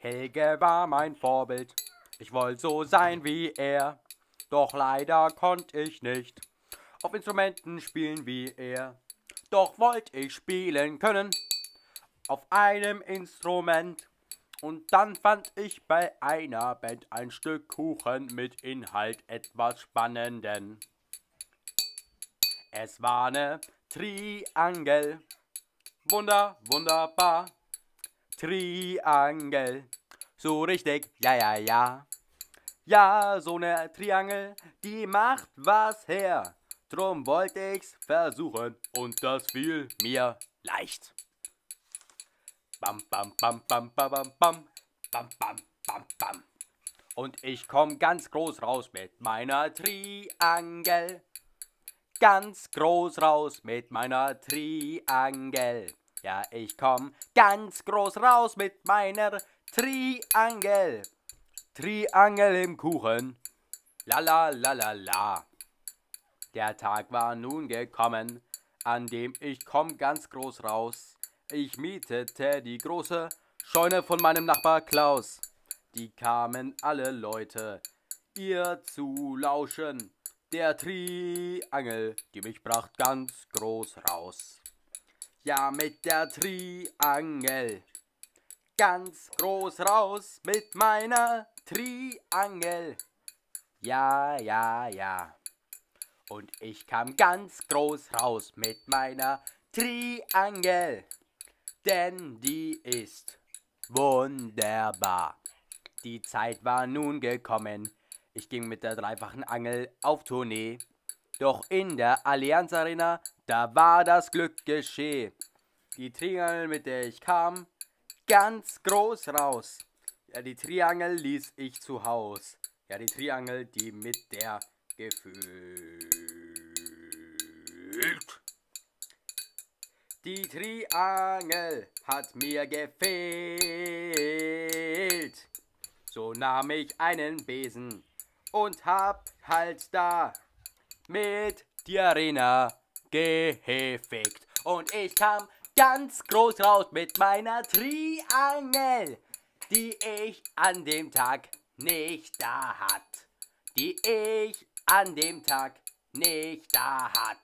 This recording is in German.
Helge war mein Vorbild, ich wollte so sein wie er, doch leider konnte ich nicht auf Instrumenten spielen wie er. Doch wollte ich spielen können auf einem Instrument. Und dann fand ich bei einer Band ein Stück Kuchen mit Inhalt etwas Spannenden. Es war eine Triangel. Wunder, wunderbar. Triangel. So richtig, ja, ja, ja. Ja, so eine Triangel, die macht was her. Drum wollte ich's versuchen und das fiel mir leicht. Bam, bam, bam, bam, bam, bam, bam, bam, bam, bam, bam. Und ich komm ganz groß raus mit meiner Triangel. Ganz groß raus mit meiner Triangel. Ja, ich komm ganz groß raus mit meiner Triangel. Triangel im Kuchen. La la la la la. Der Tag war nun gekommen, an dem ich komm ganz groß raus. Ich mietete die große Scheune von meinem Nachbar Klaus. Die kamen alle Leute, ihr zu lauschen. Der Triangel, die mich bracht ganz groß raus. Ja, mit der Triangel, ganz groß raus mit meiner Triangel. Ja, ja, ja. Und ich kam ganz groß raus mit meiner Triangel, denn die ist wunderbar. Die Zeit war nun gekommen, ich ging mit der dreifachen Angel auf Tournee. Doch in der Allianz Arena, da war das Glück geschehen. Die Triangel, mit der ich kam, ganz groß raus. Ja, die Triangel ließ ich zu Haus. Ja, die Triangel, die mit der gefühlt. Die Triangel hat mir gefehlt. So nahm ich einen Besen und hab halt da mit die Arena gehefegt. Und ich kam ganz groß raus mit meiner Triangel, die ich an dem Tag nicht da hat. Die ich an dem Tag nicht da hat.